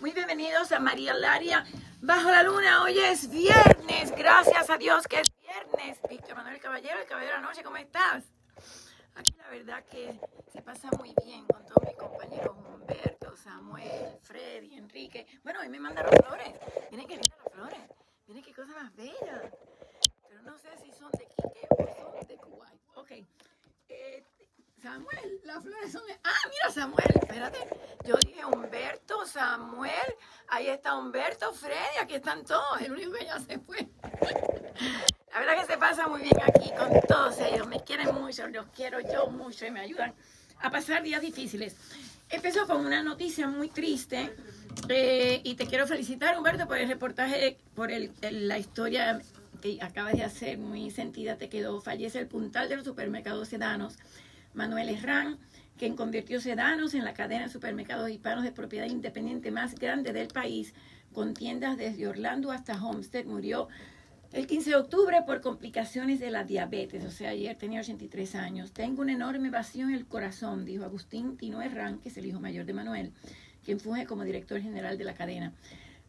Muy bienvenidos a María Laria Bajo la Luna. Hoy es viernes. Gracias a Dios que es viernes. Víctor Manuel Caballero, el Caballero de la Noche, ¿cómo estás? Aquí la verdad que se pasa muy bien con todos mis compañeros, Humberto, Samuel, Freddy, Enrique. Bueno, hoy me mandaron flores. Miren qué lindas las flores. Miren qué cosa más bella. Pero no sé si son de Quique o son de Kuwait. Ok. Eh, Samuel, las flores son. Ah, mira Samuel, espérate. Yo dije Humberto, Samuel, ahí está Humberto, Freddy, aquí están todos. El único que ya se fue. La verdad que se pasa muy bien aquí con todos ellos. Me quieren mucho, los quiero yo mucho y me ayudan a pasar días difíciles. Empezó con una noticia muy triste eh, y te quiero felicitar, Humberto, por el reportaje, por la historia que acabas de hacer, muy sentida te quedó. Fallece el puntal de los supermercados sedanos, Manuel Herrán, quien convirtió Sedanos en la cadena de supermercados hispanos de propiedad independiente más grande del país, con tiendas desde Orlando hasta Homestead. Murió el 15 de octubre por complicaciones de la diabetes, o sea, ayer tenía 83 años. Tengo un enorme vacío en el corazón, dijo Agustín Tino Herrán, que es el hijo mayor de Manuel, quien funge como director general de la cadena.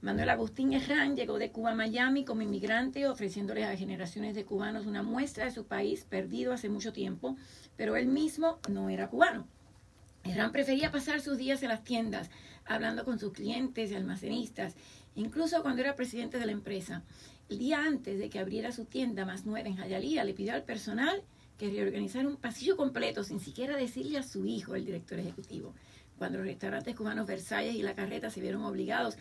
Manuel Agustín Herrán llegó de Cuba a Miami como inmigrante, ofreciéndoles a generaciones de cubanos una muestra de su país perdido hace mucho tiempo, pero él mismo no era cubano. Herrán prefería pasar sus días en las tiendas, hablando con sus clientes y almacenistas, incluso cuando era presidente de la empresa. El día antes de que abriera su tienda más nueva en Jayalía, le pidió al personal que reorganizara un pasillo completo sin siquiera decirle a su hijo, el director ejecutivo. Cuando los restaurantes cubanos Versalles y La Carreta se vieron obligados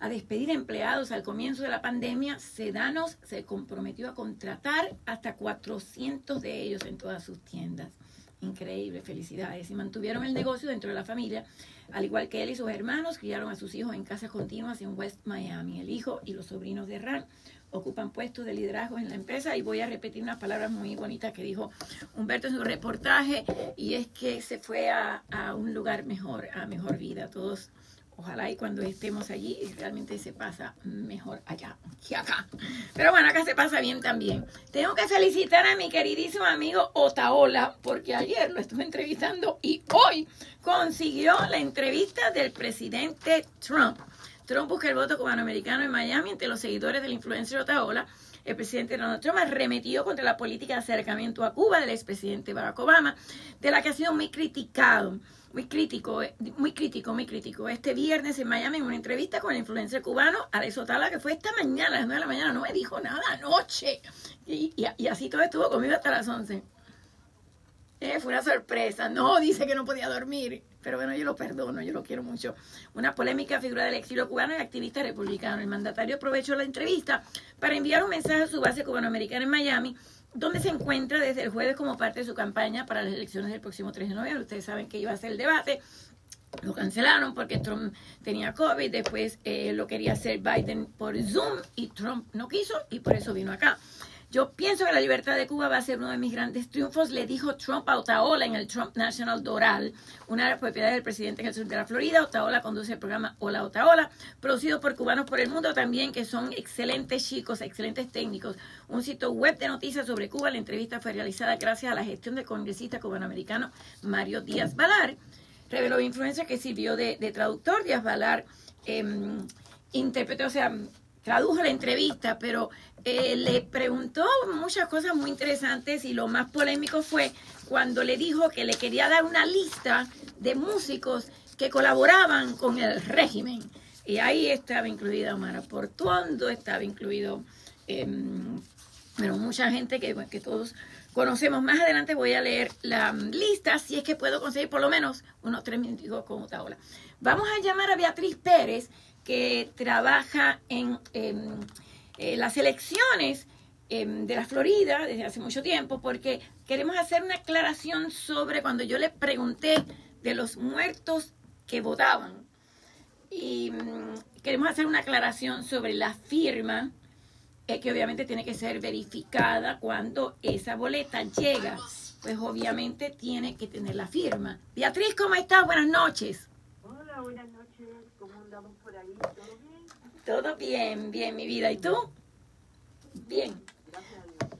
a despedir empleados al comienzo de la pandemia, Sedanos se comprometió a contratar hasta 400 de ellos en todas sus tiendas. Increíble, felicidades. Y mantuvieron el negocio dentro de la familia, al igual que él y sus hermanos, criaron a sus hijos en casas continuas en West Miami. El hijo y los sobrinos de Ran ocupan puestos de liderazgo en la empresa y voy a repetir unas palabras muy bonitas que dijo Humberto en su reportaje y es que se fue a, a un lugar mejor, a mejor vida. Todos Ojalá y cuando estemos allí realmente se pasa mejor allá que acá. Pero bueno, acá se pasa bien también. Tengo que felicitar a mi queridísimo amigo Otaola porque ayer lo estuve entrevistando y hoy consiguió la entrevista del presidente Trump. Trump busca el voto cubanoamericano en Miami entre los seguidores del influencer Otaola. El presidente Donald Trump arremetió contra la política de acercamiento a Cuba del expresidente Barack Obama, de la que ha sido muy criticado muy crítico, eh, muy crítico, muy crítico. Este viernes en Miami, en una entrevista con el influencer cubano, Alex Tala, que fue esta mañana, a las 9 de la mañana, no me dijo nada anoche. Y, y, así todo estuvo conmigo hasta las 11. Eh, fue una sorpresa. No, dice que no podía dormir. Pero bueno, yo lo perdono, yo lo quiero mucho. Una polémica figura del exilio cubano y activista republicano. El mandatario aprovechó la entrevista para enviar un mensaje a su base cubanoamericana en Miami ¿Dónde se encuentra desde el jueves como parte de su campaña para las elecciones del próximo 3 de noviembre. Ustedes saben que iba a ser el debate. Lo cancelaron porque Trump tenía COVID, después eh, lo quería hacer Biden por Zoom y Trump no quiso y por eso vino acá. Yo pienso que la libertad de Cuba va a ser uno de mis grandes triunfos, le dijo Trump a Otaola en el Trump National Doral, una de las propiedades del presidente en el sur de la Florida. Otaola conduce el programa Hola Otaola, producido por cubanos por el mundo también, que son excelentes chicos, excelentes técnicos. Un sitio web de noticias sobre Cuba. La entrevista fue realizada gracias a la gestión del congresista cubanoamericano Mario Díaz Valar. Reveló influencia que sirvió de, traductor. Díaz Valar eh, interpretó, o sea, tradujo la entrevista, pero eh, le preguntó muchas cosas muy interesantes y lo más polémico fue cuando le dijo que le quería dar una lista de músicos que colaboraban con el régimen. Y ahí estaba incluida Omar Portuondo, estaba incluido, em, bueno, mucha gente que, que todos conocemos. Más adelante voy a leer la lista, si es que puedo conseguir por lo menos unos tres minutos con otra Vamos a llamar a Beatriz Pérez, que trabaja en, las elecciones em, de la Florida desde hace mucho tiempo, porque queremos hacer una aclaración sobre cuando yo le pregunté de los muertos que votaban. Y mm, queremos hacer una aclaración sobre la firma, eh, que obviamente tiene que ser verificada cuando esa boleta llega. Pues obviamente tiene que tener la firma. Beatriz, ¿cómo estás? Buenas noches. Hola, buenas noches. ¿Cómo andamos por ahí? ¿Todo bien? Todo bien, bien, mi vida. ¿Y tú? Bien.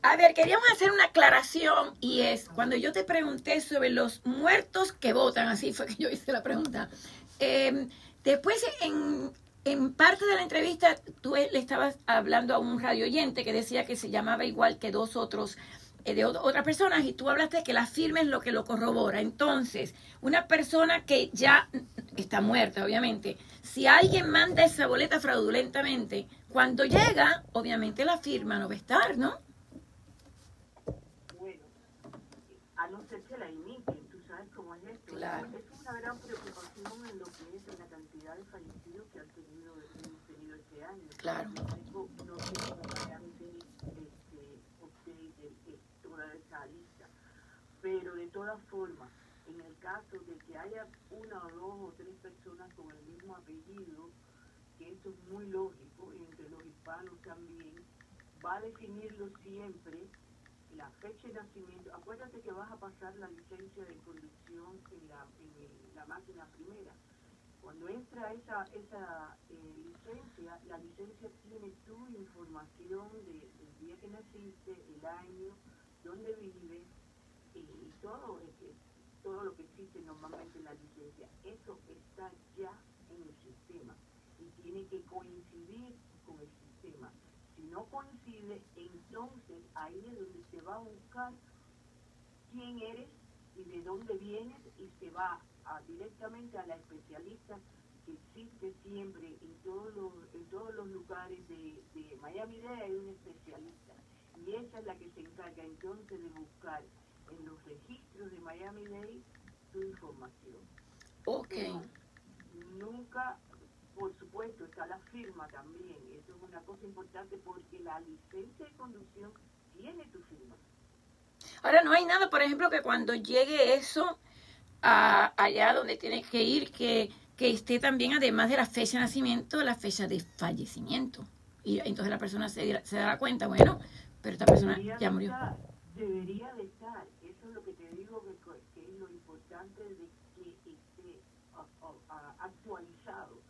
A ver, queríamos hacer una aclaración y es, cuando yo te pregunté sobre los muertos que votan, así fue que yo hice la pregunta, em, después en, en parte de la entrevista tú le estabas hablando a un radio oyente que decía que se llamaba igual que dos otros eh, de otras personas y tú hablaste que la firma es lo que lo corrobora. Entonces, una persona que ya está muerta, obviamente, si alguien manda esa boleta fraudulentamente, cuando llega, obviamente la firma no va a estar, ¿no? Bueno, a no ser que la imiten, tú sabes cómo es esto. Claro. Es una gran preocupación en lo que es la cantidad de fallecidos que han tenido, hemos tenido este año. Claro. No tengo, no tengo variante, este, update de, de toda esa lista. Pero de todas formas, en el caso de que haya una o dos o tres personas con el mismo apellido, que eso es muy lógico, y entre los hispanos también, va a definirlo siempre la fecha de nacimiento. Acuérdate que vas a pasar la licencia de conducción en la, en la máquina primera. Cuando entra esa, esa eh, licencia, la licencia tiene tu información de- del día que naciste, el año, dónde vives y, todo, todo lo que existe normalmente en la licencia. Eso está ya en el sistema y tiene que coincidir con el sistema. Si no coincide, entonces ahí es donde se va a buscar quién eres y de dónde vienes y se va a- directamente a la especialista que existe siempre en todos los, en todos los lugares de, de Miami Dade hay un especialista y esa es la que se encarga entonces de buscar en los registros de Miami Dade tu información. Ok. Pero nunca, por supuesto, está la firma también. Eso es una cosa importante porque la licencia de conducción tiene tu firma. Ahora, no hay nada, por ejemplo, que cuando llegue eso a allá donde tiene que ir, que, que esté también, además de la fecha de nacimiento, la fecha de fallecimiento. Y entonces la persona se, se dará cuenta, bueno, pero esta persona Debería ya murió. estar, debería de estar. Eso es lo que te digo que, co- que es lo importante de que esté actualizado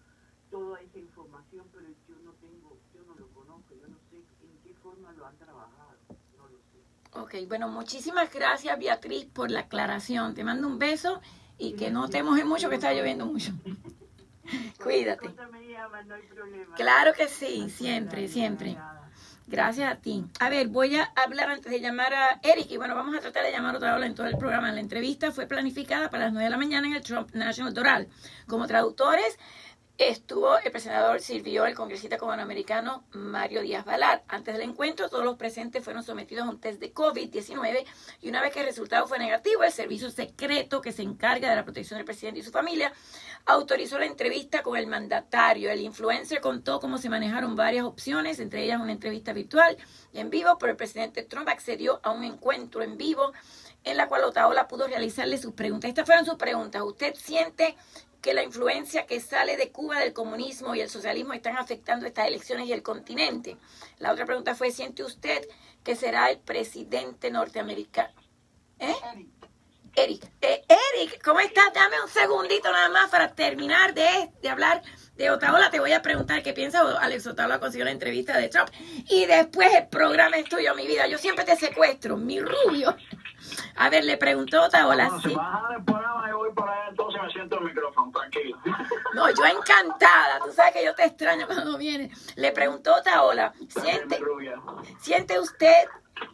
toda esa información, pero yo no tengo, yo no lo conozco, yo no sé en qué forma lo han trabajado, no lo sé. Ok, bueno, muchísimas gracias Beatriz por la aclaración. Te mando un beso y que no te mojes mucho, que está lloviendo mucho. Cuídate. Cualquier cosa me llama, no hay problema. Claro que sí, siempre, siempre. Gracias a ti. A ver, voy a hablar antes de llamar a Eric. Y bueno, vamos a tratar de llamar otra hora en todo el programa. La entrevista fue planificada para las 9 de la mañana en el Trump National Doral. Como traductores estuvo el presentador, sirvió el congresista cubanoamericano Mario Díaz Valar. Antes del encuentro, todos los presentes fueron sometidos a un test de COVID-19 y una vez que el resultado fue negativo, el servicio secreto que se encarga de la protección del presidente y su familia autorizó la entrevista con el mandatario. El influencer contó cómo se manejaron varias opciones, entre ellas una entrevista virtual y en vivo, pero el presidente Trump accedió a un encuentro en vivo en la cual Otaola pudo realizarle sus preguntas. Estas fueron sus preguntas. ¿Usted siente que la influencia que sale de Cuba del comunismo y el socialismo están afectando estas elecciones y el continente? La otra pregunta fue, ¿siente usted que será el presidente norteamericano? ¿Eh? Eric, eh, Eric, ¿cómo estás? Dame un segundito nada más para terminar de, de hablar de Otaola. Te voy a preguntar qué piensa. Alex Otaola consiguió la entrevista de Trump. Y después el programa es tuyo, mi vida. Yo siempre te secuestro, mi rubio. A ver, le preguntó Otaola. Bueno, sí. entonces me siento el micrófono, tranquilo. No, yo encantada. Tú sabes que yo te extraño cuando vienes. Le preguntó Otaola, ¿siente. ¿siente usted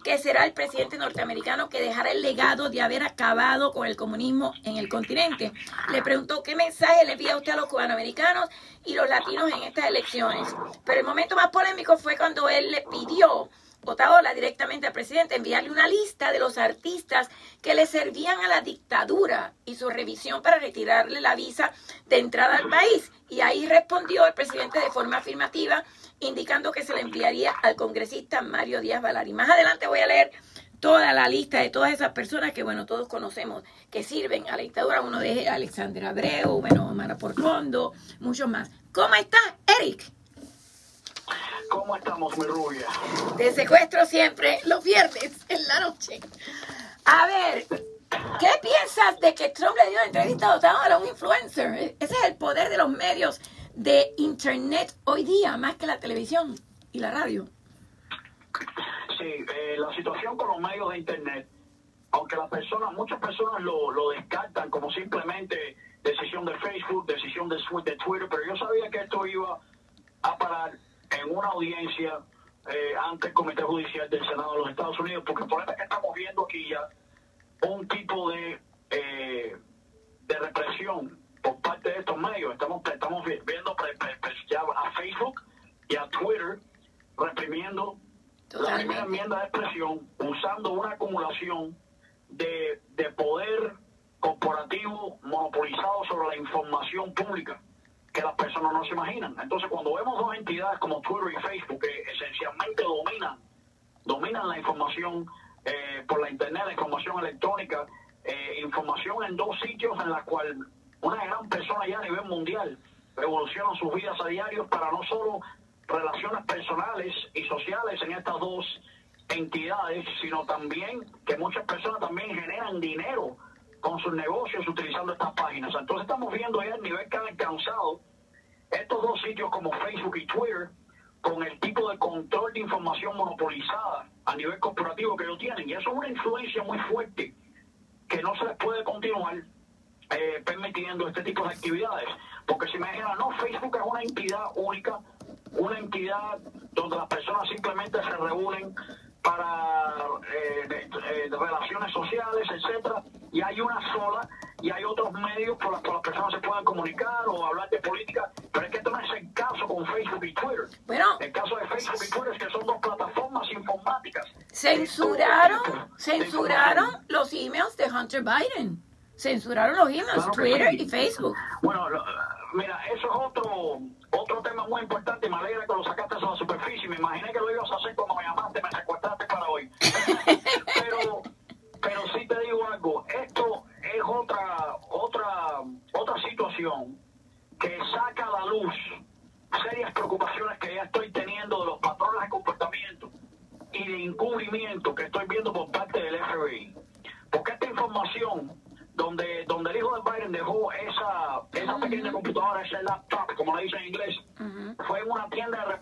que será el presidente norteamericano que dejará el legado de haber acabado con el comunismo en el continente? Le preguntó qué mensaje le envía usted a los cubanoamericanos y los latinos en estas elecciones. Pero el momento más polémico fue cuando él le pidió Otaola directamente al presidente enviarle una lista de los artistas que le servían a la dictadura y su revisión para retirarle la visa de entrada al país. Y ahí respondió el presidente de forma afirmativa, indicando que se le enviaría al congresista Mario Díaz Valar. Y más adelante voy a leer toda la lista de todas esas personas que, bueno, todos conocemos que sirven a la dictadura. Uno de Alexander Abreu, bueno, Mara Porcondo, muchos más. ¿Cómo estás, Eric? ¿Cómo estamos, mi rubia? Te secuestro siempre los viernes en la noche. A ver, ¿qué piensas de que Trump le dio entrevista a Otaola a un influencer? Ese es el poder de los medios de internet hoy día, más que la televisión y la radio. Sí, eh, la situación con los medios de Internet, aunque las personas, muchas personas lo, lo descartan como simplemente decisión de Facebook, decisión de, de Twitter, pero yo sabía que esto iba a parar en una audiencia eh, ante el Comité Judicial del Senado de los Estados Unidos, porque por eso que estamos viendo aquí ya un tipo de, eh, de represión por parte de estos medios. Estamos, estamos viendo ya a Facebook y a Twitter reprimiendo la primera enmienda de expresión usando una acumulación de, de poder corporativo monopolizado sobre la información pública que las personas no se imaginan. Entonces, cuando vemos dos entidades como Twitter y Facebook que esencialmente dominan, dominan la información eh, por la Internet, la información electrónica, eh, información en dos sitios en la cual una gran persona ya a nivel mundial revoluciona sus vidas a diario para no solo relaciones personales y sociales en estas dos entidades, sino también que muchas personas también generan dinero con sus negocios utilizando estas páginas. Entonces estamos viendo ya el nivel que han alcanzado estos dos sitios como Facebook y Twitter con el tipo de control de información monopolizada a nivel corporativo que ellos tienen. Y eso es una influencia muy fuerte que no se les puede continuar eh, permitiendo este tipo de actividades. Porque si dijeran, no, Facebook es una entidad única, una entidad donde las personas simplemente se reúnen para eh, eh, relaciones sociales, etcétera, y hay una sola y hay otros medios por los que las personas se puedan comunicar o hablar de política, pero es que esto no es el caso con Facebook y Twitter. Bueno, el caso de Facebook y Twitter es que son dos plataformas informáticas. Censuraron, censuraron los emails de Hunter Biden. Censuraron los emails, Twitter y Facebook. Bueno, mira, eso es otro otro tema muy importante me alegra que lo sacaste a la superficie. Me imaginé que lo ibas a hacer cuando me llamaste, me secuestraste para hoy. pero, pero sí te digo algo, esto otra, otra, otra situación que saca a la luz serias preocupaciones que ya estoy teniendo de los patrones de comportamiento y de encubrimiento que estoy viendo por parte del FBI. Porque esta información donde, donde el hijo de Biden dejó esa, esa pequeña computadora, ese laptop, como le dicen en inglés, fue en una tienda de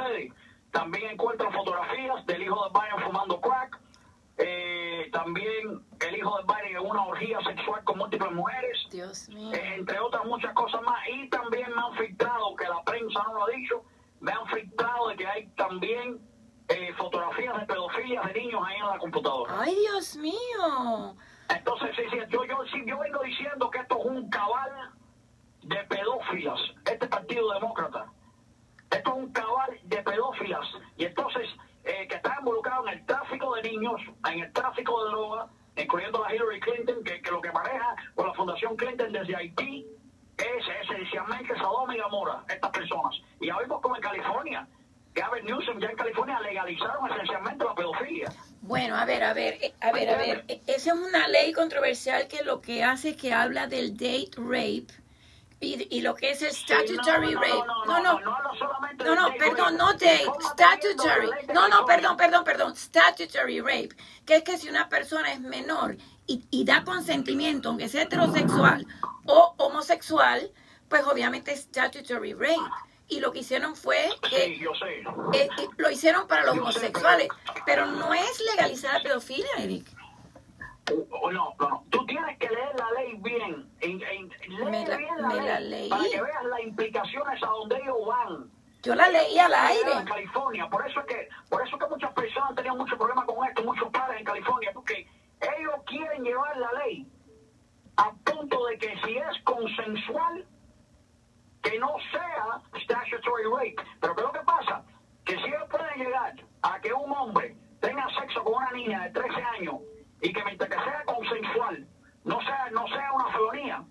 sucede? También encuentran fotografías del hijo de Biden fumando crack, eh, también el hijo de Biden en una orgía sexual con múltiples mujeres, Dios mío. eh, entre otras muchas cosas más. Y también me han filtrado, que la prensa no lo ha dicho, me han filtrado de que hay también eh, fotografías de pedofilia de niños ahí en la computadora. Ay, Dios mío. Entonces, sí, sí, yo, yo, sí, yo vengo diciendo que esto es un cabal de pedófilas, este Partido Demócrata. Esto es un cabal de pedófilas. Y entonces, eh, que están involucrados en el tráfico de niños, en el tráfico de droga, incluyendo a Hillary Clinton, que, que lo que maneja con la Fundación Clinton desde Haití es esencialmente Sodoma y Gomorra, estas personas. Y ya vimos como en California, Gavin Newsom ya en California legalizaron esencialmente la pedofilia. Bueno, a ver, a ver, eh, a ver, a ver. E- Esa es una ley controversial que lo que hace es que habla del date rape y, y lo que es el statutory no, rape. no, No, no, no perdón, no date, Infórmate statutory. de No, no, perdón, perdón, perdón, statutory rape, que es que si una persona es menor y, y da consentimiento, aunque sea heterosexual o homosexual, pues obviamente es statutory rape. Y lo que hicieron fue Sí, que yo sé. eh, eh, lo hicieron para los homosexuales, pero no es legalizar la pedofilia, Eric. O no, no, no. Tú tienes que leer la ley bien. En, en, lee Me la- bien la me ley la leí. para que veas las implicaciones a donde ellos van. Yo la leí al aire. En California, por eso es que, por eso es que muchas personas tenían mucho problema con esto, muchos padres en California, porque ellos quieren llevar la ley a punto de que si es consensual, que no sea statutory rape. Pero ¿qué es lo que pasa? Que si ellos pueden llegar a que un hombre tenga sexo con una niña de 13 años y que mientras que sea consensual, no sea, no sea una felonía,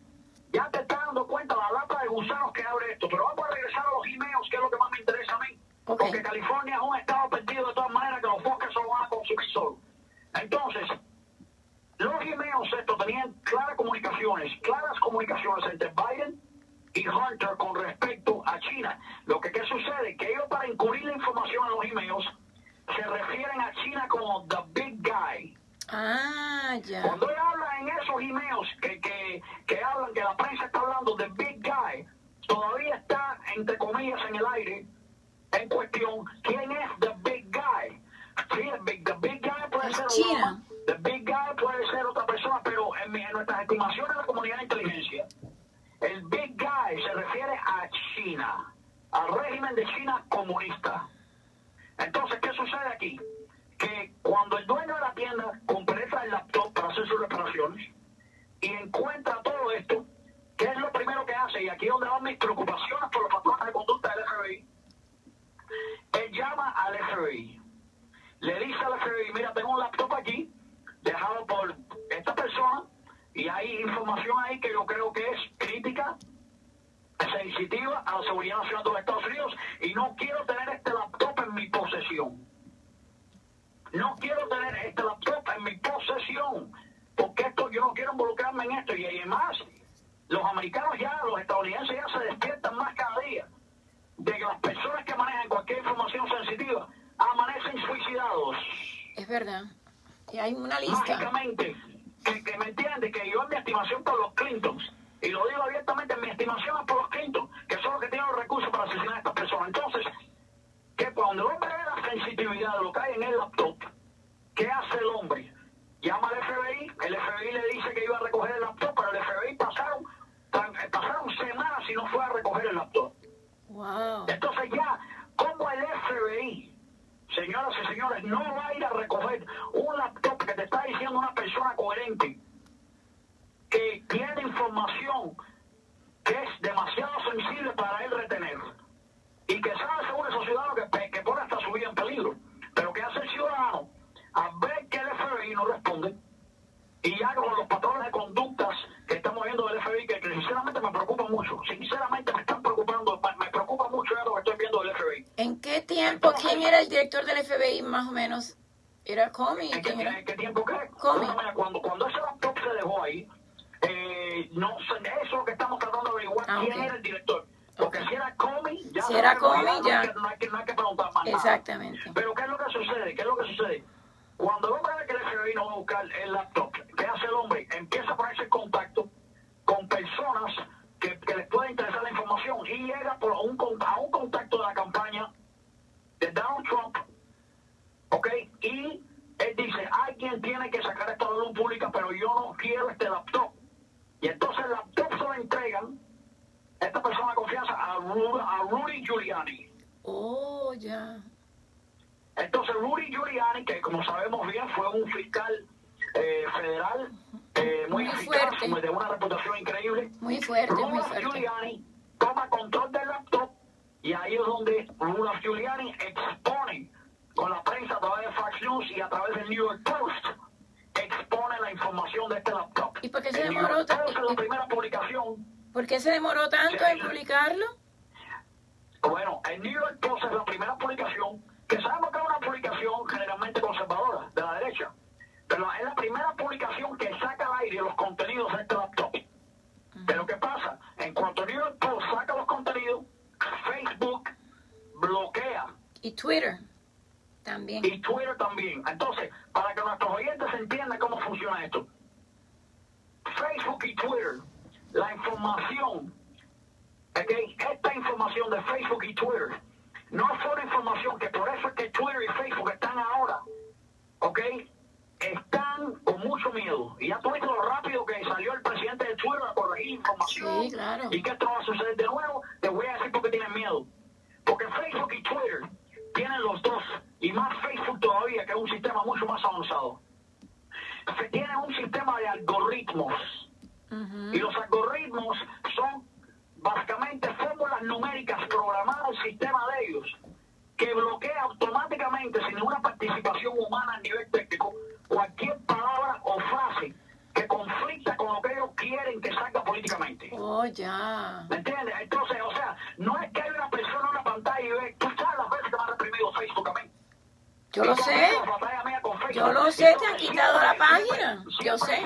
ya te estás dando cuenta la lata de gusanos que abre esto. Pero vamos a regresar a los emails, que es lo que más me interesa a mí. Porque California es un estado perdido de todas maneras que los bosques se lo van a consumir solo. Entonces, los emails estos tenían claras comunicaciones, claras comunicaciones entre Biden y Hunter con respecto a China. Lo que ¿qué sucede, que ellos para encubrir la información en los emails se refieren a China como the big guy. Ah, ya. Cuando ellos hablan en esos emails que, que, que hablan, que la prensa está hablando de big guy, todavía está, entre comillas, en el aire, en cuestión, ¿quién es the big guy? Sí, el big, the big guy puede ser China. Obama, the big guy puede ser otra persona, pero en, mi- en nuestras estimaciones de la comunidad de inteligencia, el big guy se refiere a China, al régimen de China comunista. Entonces, ¿qué sucede aquí? Que cuando el dueño de la tienda completa el laptop para hacer sus reparaciones y encuentra todo esto, ¿qué es lo primero que hace? Y aquí es donde van mis preocupaciones por los patrones de conducta del FBI. Él llama al FBI. Le dice al FBI, mira, tengo un laptop aquí, dejado por esta persona, y hay información ahí que yo creo que es crítica, sensitiva a la seguridad nacional de los Estados Unidos, y no quiero tener este laptop en mi posesión. No quiero tener este laptop en mi posesión, porque esto yo no quiero involucrarme en esto. Y además, los americanos ya, los estadounidenses ya se despiertan más cada día de que las personas que manejan cualquier información sensitiva amanecen suicidados. Es verdad. Y hay una lista. Mágicamente, que, que me entiende que yo en mi estimación por los Clintons, y lo digo abiertamente, mi estimación es por los Clintons, que son los que tienen los recursos para asesinar a estas personas. Entonces, que cuando el hombre ve la sensitividad de lo que hay en el laptop, ¿qué hace el hombre? Llama al FBI, el FBI le dice que iba a recoger el laptop, pero el FBI pasaron, tan- pasaron semanas y no fue a recoger el laptop. Wow. Entonces ya, como el FBI, señoras y señores, no va a ir a recoger un laptop que te está diciendo una persona coherente, que tiene información que es demasiado sensible para él retener, y que sabe según esos ciudadanos que, que pone hasta su vida en peligro, pero que hace el ciudadano a ver que el FBI no responde, y ya con los patrones de conductas que estamos viendo del FBI, que, que sinceramente me preocupa mucho, sinceramente me están preocupando, me preocupa mucho lo que estoy viendo del FBI. ¿En qué tiempo? ¿Quién era el director del FBI más o menos? ¿Era Comey? ¿En qué, ¿Quién era? en qué tiempo qué? Mira, cuando, cuando ese laptop se dejó ahí, eh, no sé, eso es lo que estamos tratando de averiguar, Ah, quién ok. era el director. Porque si era Ya. No hay, que, no hay que preguntar más nada. Exactamente. Pero ¿qué es lo que sucede? ¿Qué es lo que sucede? Cuando el hombre que el FBI no va a buscar el laptop, ¿qué hace el hombre? Empieza a ponerse en contacto con personas que, que les puede interesar la información y llega por un, a un contacto de la campaña de Donald Trump, ¿ok? Y él dice, alguien tiene que sacar esto a la luz pública, pero yo no quiero este laptop. Y entonces el laptop se lo entregan esta persona de confianza a, Ru- a Rudy Giuliani. Oh, ya. Entonces Rudy Giuliani, que como sabemos bien fue un fiscal eh, federal eh, muy, Muy eficaz, fuerte. de una reputación increíble, Muy fuerte, muy Rudolph fuerte. Giuliani demoró tanto en publicarlo? Todavía, que es un sistema mucho más avanzado. Se tienen un sistema de algoritmos. Y los algoritmos son básicamente fórmulas numéricas programadas al sistema de ellos, que bloquea automáticamente, sin ninguna participación humana a nivel técnico, cualquier palabra o frase que conflicta con lo que ellos quieren que salga políticamente. Oh, ya. ¿Me entiendes? Entonces, o sea, no es que hay una persona en una pantalla y ve, tú sabes las veces que me ha reprimido Facebook a mí. Yo lo sé. Yo lo sé, te han quitado la página. Yo sé.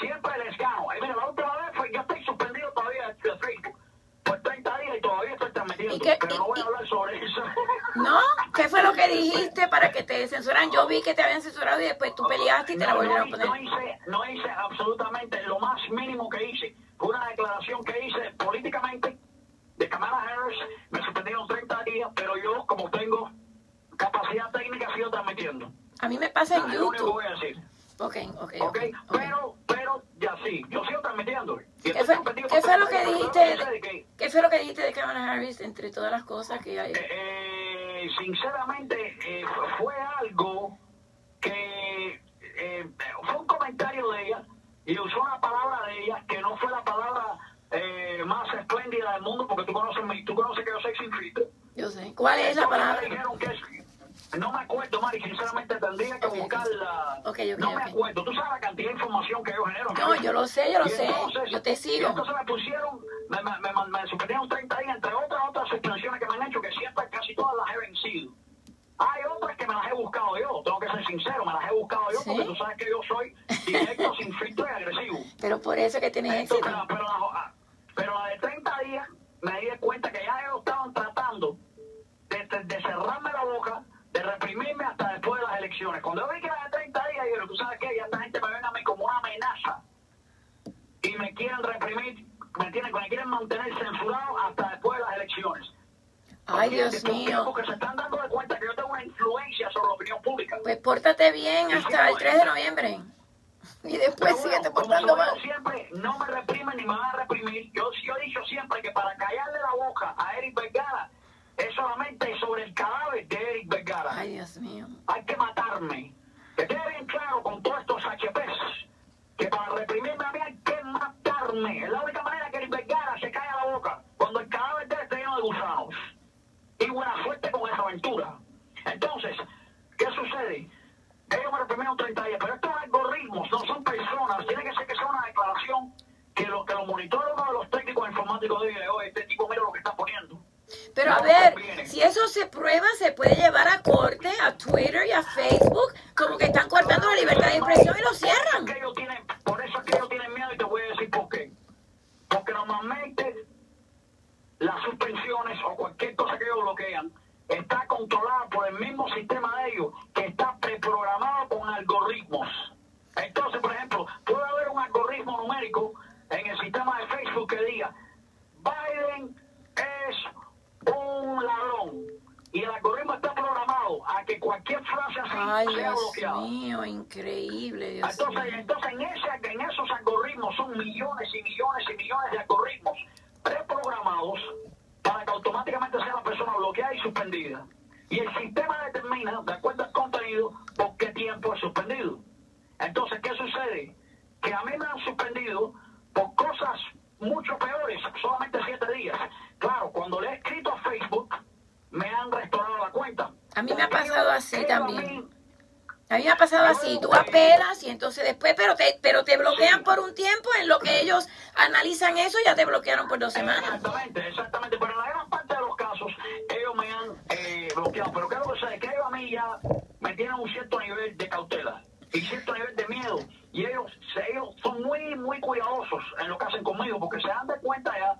Siempre les gano. Ay, mira, la última vez fue, yo estoy suspendido todavía de Facebook por 30 días y todavía estoy transmitiendo. ¿Y qué- pero no voy a hablar sobre eso. ¿No? ¿Qué fue lo que dijiste para que te censuran? Yo vi que te habían censurado y después tú peleaste y te la volvieron a no, no poner. hice, no hice absolutamente lo más mínimo que hice. Fue una declaración que hice políticamente de Kamala Harris. Me suspendieron 30 días, pero yo, como tengo capacidad técnica, sigo transmitiendo. A mí me pasa en Es lo único que YouTube. voy a decir. Ok, ok, ¿Ok? Pero, pero, ya sí, yo sigo transmitiendo. ¿Qué fue, qué lo 30 que dijiste? que, ¿Qué fue lo que dijiste de Kamala Harris entre todas las cosas que hay? eh, sinceramente, eh, fue algo que eh, fue un comentario de ella y usó una palabra de ella que no fue la palabra eh, más espléndida del mundo porque tú conoces, tú conoces que yo soy sin filtro. Yo sé. ¿Cuál es la palabra? dijeron que es- no me acuerdo, Mari, sinceramente tendría que Ok, ok. buscarla. Ok, ok, no me acuerdo. Tú sabes la cantidad de información que yo genero. No, yo lo sé, yo lo Y sé. entonces- Yo te y sigo. entonces me pusieron, me, me, me, me suspendieron 30 días, entre otras otras suspensiones que me han hecho, que siempre casi todas las he vencido. Hay otras que me las he buscado yo, tengo que ser sincero, me las he buscado yo, ¿Sí? porque tú sabes que yo soy directo, sin filtro y agresivo. Pero por eso que tienes Entonces, éxito. pero, la, pero la de 30 días me di cuenta que ya ellos estaban tratando de, de- de cerrarme la boca, de reprimirme hasta después de las elecciones. Cuando yo vi que era de 30 días, yo dije, tú sabes qué, ya esta gente me ven a mí como una amenaza y me quieren reprimir, me, tienen, me quieren mantener censurado hasta después de las elecciones. Ay. Dios mío. Porque se están dando de cuenta que yo tengo una influencia sobre la opinión pública. Pues pórtate bien hasta el 3 de noviembre. Y después bueno, síguete como portando mal. siempre, no me reprimen ni me van a reprimir. Yo, yo he dicho siempre que para callarle se puede llevar a corte, a Twitter y a Facebook, Ay, Dios mío, increíble, Dios Entonces, mío. entonces en, ese, en esos algoritmos son millones y millones y millones de algoritmos preprogramados para que automáticamente sea la persona bloqueada y suspendida. Y el sistema determina, de acuerdo al contenido, por qué tiempo es suspendido. Entonces, ¿qué sucede? Que a mí me han suspendido por cosas mucho peores, solamente siete días. Claro, cuando le he escrito a Facebook, me han restaurado la cuenta. A mí me ha pasado así también. A mí- me ha pasado así, tú apelas y entonces después, pero te, pero te bloquean por un tiempo en lo que ellos analizan eso, ya te bloquearon por dos semanas. Exactamente, exactamente. Pero en la gran parte de los casos, ellos me han eh, bloqueado. Pero creo que sé que ellos a mí ya me tienen un cierto nivel de cautela y cierto nivel de miedo. Y ellos, se- ellos son muy, muy cuidadosos en lo que hacen conmigo porque se dan de cuenta ya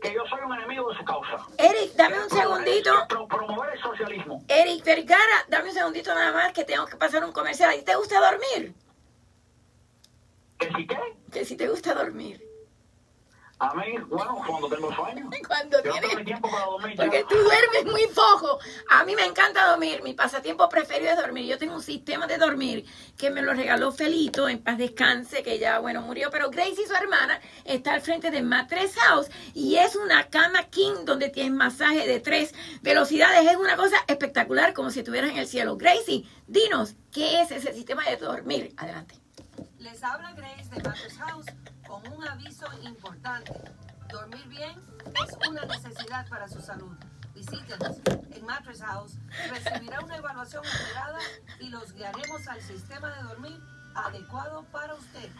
que yo soy un enemigo de su causa. Eric, dame un segundito. pro- promover el socialismo. Eric Vergara, dame un segundito nada más que tengo que pasar un comercial. ¿A ti te gusta dormir? ¿Que si qué? Que si te gusta dormir. A mí, bueno, cuando tengo sueño. Cuando Yo tienes... tengo tiempo para dormir. ya. Porque tú duermes muy poco. A mí me encanta dormir. Mi pasatiempo preferido es dormir. Yo tengo un sistema de dormir que me lo regaló Felito, en paz descanse, que ya, bueno, murió. Pero Gracie, su hermana, está al frente de Mattress House y es una cama king donde tienes masaje de tres velocidades. Es una cosa espectacular, como si estuvieras en el cielo. Gracie, dinos, ¿qué es ese sistema de dormir? Adelante. Les habla Grace de Mattress House con un aviso importante. Dormir bien es una necesidad para su salud. Visítenos en Mattress House. Recibirá una evaluación esperada y los guiaremos al sistema de dormir adecuado para usted.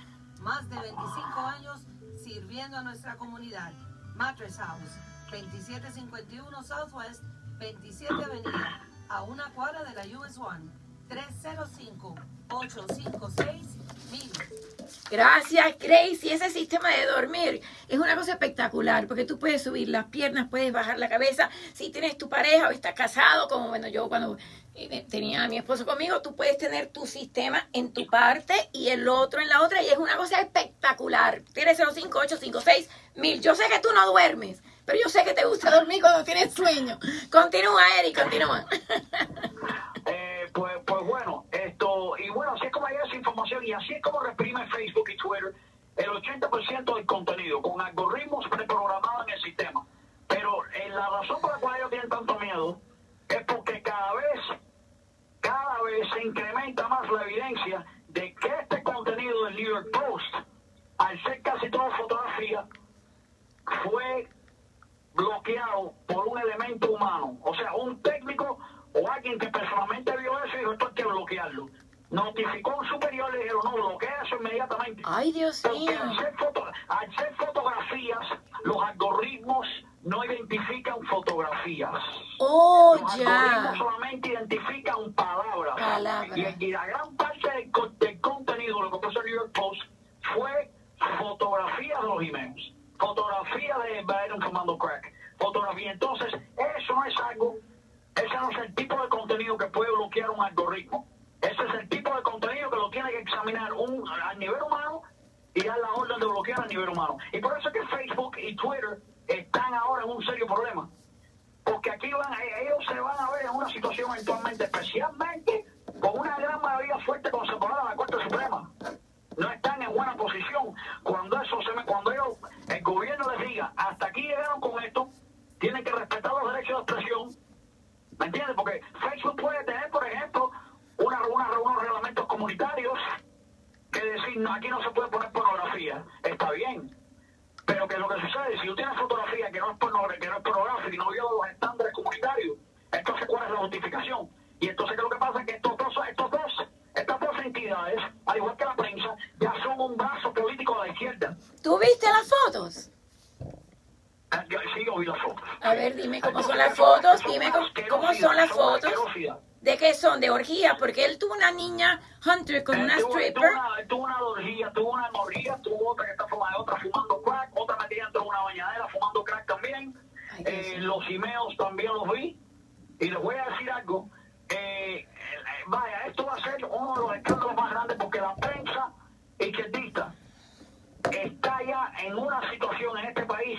Más de 25 años sirviendo a nuestra comunidad. Mattress House, 2751 Southwest, 27 Avenida, a una cuadra de la US 1, 305-856-1000. Gracias, Grace. Y ese sistema de dormir es una cosa espectacular porque tú puedes subir las piernas, puedes bajar la cabeza. Si tienes tu pareja o estás casado, como bueno, yo cuando eh, tenía a mi esposo conmigo, tú puedes tener tu sistema en tu parte y el otro en la otra. Y es una cosa espectacular. Tienes 05856 mil. Yo sé que tú no duermes, pero yo sé que te gusta dormir cuando tienes sueño. Continúa, Eric, continúa. Pues, pues bueno, esto, y bueno, así es como llega esa información y así es como reprime Facebook y Twitter el 80% del contenido con algoritmos preprogramados en el sistema. Pero eh, la razón por la cual ellos tienen tanto miedo es porque cada vez, cada vez se incrementa más la evidencia de que este contenido del New York Post, al ser casi todo fotografía, fue bloqueado por un elemento humano, o sea, un técnico o alguien que personalmente vio eso y dijo, esto hay que bloquearlo. Notificó a un superior y le dijeron, no, bloquea eso inmediatamente. Ay, Dios Porque mío. al ser, foto- al ser fotografías, los algoritmos no identifican fotografías. Oh, Los ya. algoritmos solamente identifican palabras. Palabras. Y, y la gran parte del, del contenido, lo que puso el New York Post, fue fotografías de los emails. Fotografía de Biden fumando crack. Fotografía. Entonces, eso no es algo, ese no es el tipo de contenido que puede bloquear un algoritmo. Ese es el tipo de contenido que lo tiene que examinar un, a nivel humano y dar la orden de bloquear a nivel humano. Y por eso es que Facebook y Twitter están ahora en un serio problema porque aquí van, a- ellos se van a ver en una situación eventualmente, especialmente con una gran mayoría fuerte conservadora de la Corte Suprema. No están en buena posición. Cuando eso se me, cuando ellos, el gobierno les diga, hasta aquí llegaron con esto, tienen que respetar los derechos de expresión. ¿Me entiendes? Porque Facebook puede tener, por ejemplo, una, una- unos reglamentos comunitarios que decir, aquí no se puede poner pornografía. Está bien. Pero que lo que sucede, si tú tienes fotografía que no es, porno- que no es pornográfica y no viola los estándares comunitarios, entonces ¿cuál es la justificación? Y entonces ¿qué es lo que pasa? Que estos dos, estos dos, estas dos entidades, al igual que la prensa, ya son un brazo político de la izquierda. ¿Tú viste las fotos? Ah, yo- Sí, yo vi las fotos. A ver, dime cómo son las fotos, dime cómo, cómo son las fotos. ¿De qué son? ¿De orgía? Porque él tuvo una niña Hunter con Eh, una stripper. Tuvo una, orgía, tuvo una orgía, tuvo otra que está fumando, otra fumando crack, otra metida dentro de una bañadera fumando crack también. Eh, los emails también los vi. Y les voy a decir algo. eh, vaya, esto va a ser uno de los escándalos más grandes porque la prensa izquierdista está ya en una situación en este país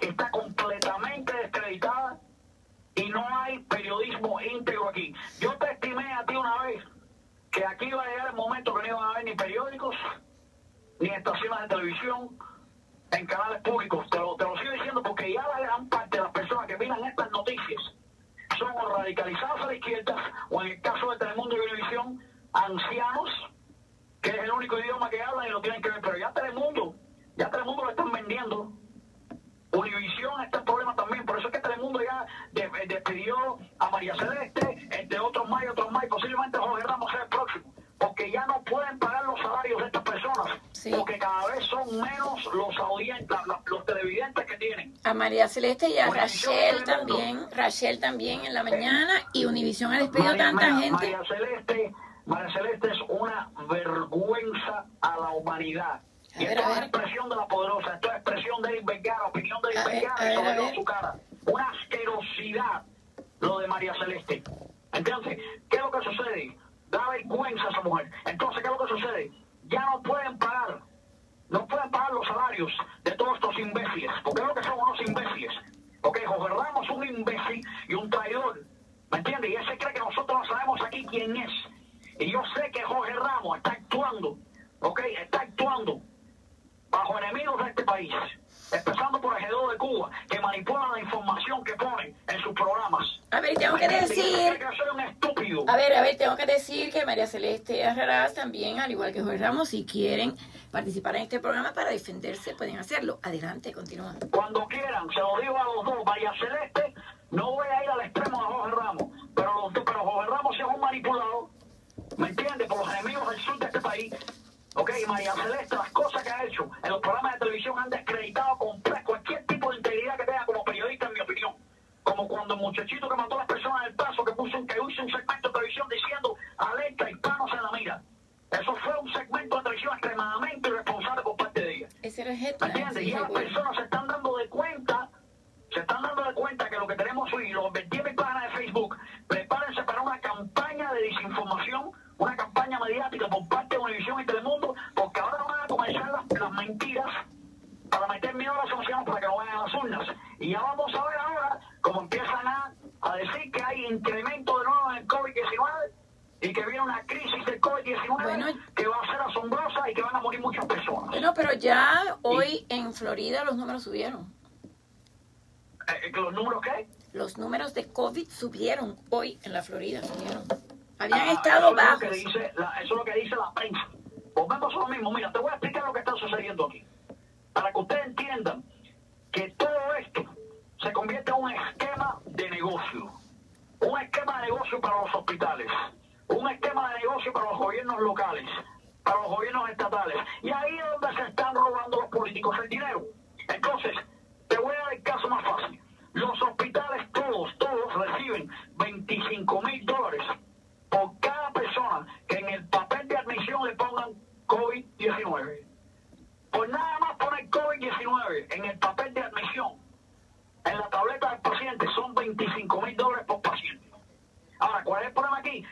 está completamente descreditada y no hay periodismo íntegro aquí. Yo te estimé a ti una vez que aquí iba a llegar el momento que no iban a haber ni periódicos, ni estaciones de televisión, en canales públicos. Te lo, te lo sigo diciendo porque ya la gran parte de las personas que miran estas noticias son o radicalizados a la izquierda, o en el caso de Telemundo y Univisión, ancianos, que es el único idioma que hablan y lo tienen que ver. Pero ya Telemundo, ya Telemundo lo están vendiendo. Univisión está en problema también, por eso es que Telemundo ya de- despidió a María Celeste, entre otros más y otros más, y posiblemente Jorge Ramos sea el próximo, porque ya no pueden pagar los salarios de estas personas, Sí. porque cada vez son menos los audientes, los televidentes que tienen. A María Celeste y a Univisión Rachel también. Rachel también en la mañana. Y Univisión ha despedido María- tanta María- gente. María Celeste, María Celeste es una vergüenza a la humanidad. Y esto es expresión de la poderosa, esto es expresión de Eric Vergara, opinión de Eric Vergara, eso en ver. su cara. Una asquerosidad lo de María Celeste. Entonces, ¿qué es lo que sucede? Da vergüenza a esa mujer. Entonces, ¿qué es lo que sucede? Ya no pueden pagar no pueden pagar los salarios de todos estos imbéciles, porque es lo que son unos imbéciles. Ok, Jorge Ramos es un imbécil y un traidor, ¿me entiendes? Y ese cree que nosotros no sabemos aquí quién es. Y yo sé que Jorge Ramos está actuando, ok, está actuando bajo enemigos de este país, empezando por el G2 de Cuba, que manipulan la información que ponen en sus programas. A ver, tengo que ¿Me entiendes? Decir... cree que soy un estúpido. A ver, a ver, tengo que decir que María Celeste Herreras también, al igual que Jorge Ramos, si quieren participar en este programa para defenderse, pueden hacerlo. Adelante, continúa. cuando quieran, se lo digo a los dos, María Celeste, no voy a ir al extremo de Jorge Ramos, pero, los pero Jorge Ramos es un manipulador, ¿me entiende? Por los enemigos del sur de este país. Ok, María Celeste, las cosas que ha hecho en los programas de televisión han descreditado completo cualquier tipo de integridad que tenga como periodista, en mi opinión. Como cuando el muchachito que mató a las personas del paso, que puso un, que hizo un segmento de televisión diciendo alerta, hispanos en la mira. Eso fue un segmento de televisión extremadamente irresponsable por parte de ella. Ese era el ¿Me headline. entiendes? Y las personas se están dando de cuenta, se están dando de cuenta que lo que tenemos hoy, los 20 mil páginas de Facebook, prepárense para una campaña de desinformación, una campaña mediática por parte de Univisión y Telemundo, porque ahora van a comenzar las, las mentiras para meter miedo a los ciudadanos para que no vayan a las urnas. Y ya vamos a ver ahora cómo empiezan a, a decir que hay incremento de nuevo en el COVID-19 y que viene una crisis del COVID-19 Bueno. que va a ser asombrosa y que van a morir muchas personas. Bueno, pero ya hoy en Florida los números subieron. Eh, eh, ¿Los números qué? Los números de COVID subieron hoy en la Florida, subieron. Habían Ah, estado eso es lo bajos. que dice la- eso es lo que dice la prensa. Volvemos a lo mismo. Mira, te voy a explicar lo que está sucediendo aquí. Para que ustedes entiendan que todo esto se convierte en un esquema de negocio. Un esquema de negocio para los hospitales. Un esquema de negocio para los gobiernos locales. Para los gobiernos estatales. Y ahí es donde se están robando los políticos el dinero. Entonces, te voy a dar el caso más fácil. Los hospitales todos, todos reciben 25 mil dólares COVID-19. Por nada más poner COVID-19 en el papel de admisión, en la tableta del paciente, son 25 mil dólares por paciente. Ahora, ¿cuál es el problema aquí?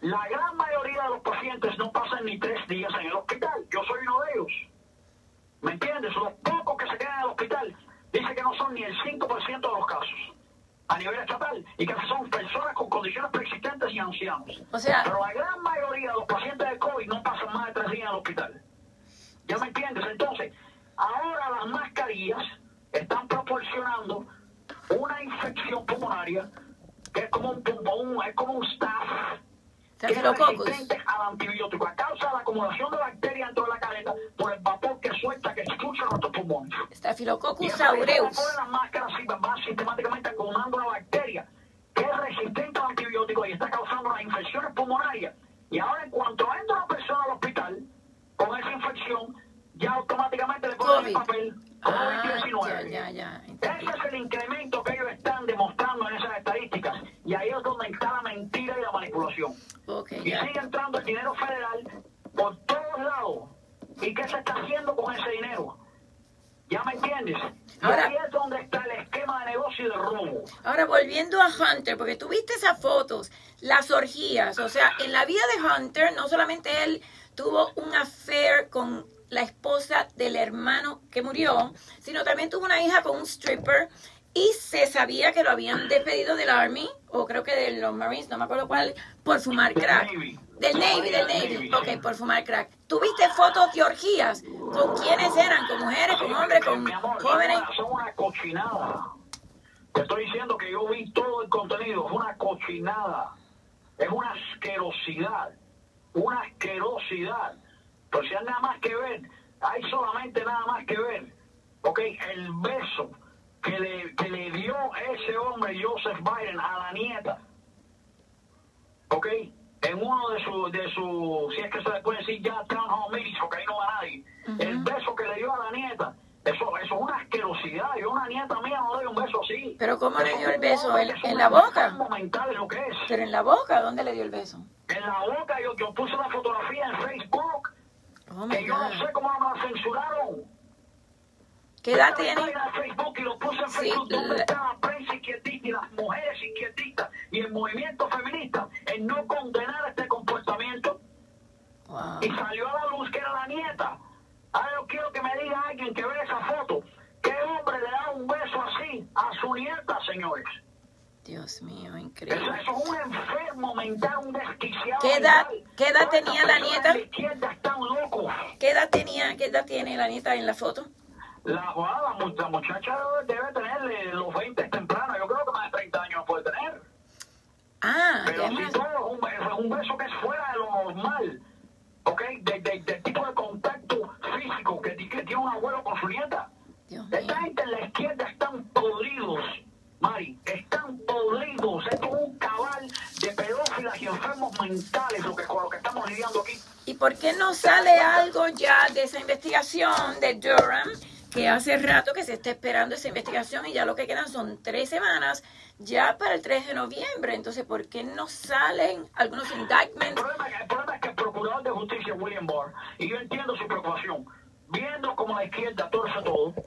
La gran mayoría de los pacientes no pasan ni tres días en el hospital. Yo soy uno de ellos. ¿Me entiendes? Los pocos que se quedan en el hospital dice que no son ni el 5% de los casos a nivel estatal y que son personas con condiciones preexistentes y ancianos. O sea- Pero la gran mayoría de los pacientes hospital. ¿Ya me entiendes? Entonces, ahora las mascarillas están proporcionando una infección pulmonaria que es como un pulmón, es como un staph que es Staphylococcus. resistente al antibiótico a causa de la acumulación de bacterias dentro de la caleta por el vapor que suelta que escucha nuestros pulmones. Staphylococcus aureus. las máscaras va sistemáticamente acumulando una bacteria que es resistente al antibiótico y está causando las infecciones pulmonarias. Y ahora en cuanto entra una persona al hospital con esa infección, ya automáticamente le ponen el papel Ah, COVID-19. ya, ya, ya. entendí. Ese es el incremento que ellos están demostrando en esas estadísticas. Y ahí es donde está la mentira y la manipulación. Ok, Y ya. sigue entrando el dinero federal por todos lados. ¿Y qué se está haciendo con ese dinero? ¿Ya me entiendes? Ahora- ahí es donde está el esquema de negocio y de robo. Ahora, volviendo a Hunter, porque tú viste esas fotos, las orgías, o sea, en la vida de Hunter, no solamente él tuvo un affair con la esposa del hermano que murió, sino también tuvo una hija con un stripper y se sabía que lo habían despedido del Army, o creo que de los Marines, no me acuerdo cuál, por fumar crack. Navy. Del Navy, del Navy. Ok, por fumar crack. ¿Tuviste fotos de orgías? ¿Con quiénes eran? ¿Con mujeres, con hombres, con Mi amor, son jóvenes? Son una cochinada. Te estoy diciendo que yo vi todo el contenido. Es una cochinada. Es una asquerosidad. Una asquerosidad. Pero si hay nada más que ver, hay solamente nada más que ver. Ok, el beso que le, que le dio ese hombre, Joseph Biden, a la nieta. Ok, en uno de sus, de su, si es que se le puede decir ya town hall meetings, porque ahí no va nadie. El beso que le dio a la nieta, eso, eso es una asquerosidad. Yo una nieta mía no le doy un beso así. ¿Pero cómo le dio el es beso? ¿En- la boca? mental lo que es. Pero en la boca, ¿dónde le dio el beso? En la boca yo, yo puse una fotografía en Facebook Oh que yo no sé cómo me la censuraron. ¿Qué edad tiene? Facebook y lo puse en Sí, Facebook donde la- está la prensa izquierdista y las mujeres izquierdistas y el movimiento feminista en no condenar este comportamiento Wow. y salió a la luz que era la nieta. Ahora yo quiero que señores. Dios mío, increíble. eso es un enfermo mental, un desquiciado. ¿Qué edad- qué edad tenía la nieta? ¿Qué edad tenía, qué edad tiene la nieta en la foto? La, la, la muchacha debe tener los 20 por qué no sale algo ya de esa investigación de Durham? Que hace rato que se está esperando esa investigación y ya lo que quedan son tres semanas ya para el 3 de noviembre. Entonces, ¿por qué no salen algunos El indictments? problema, el problema es que el procurador de justicia, William Barr, y yo entiendo su preocupación, viendo como la izquierda torce todo,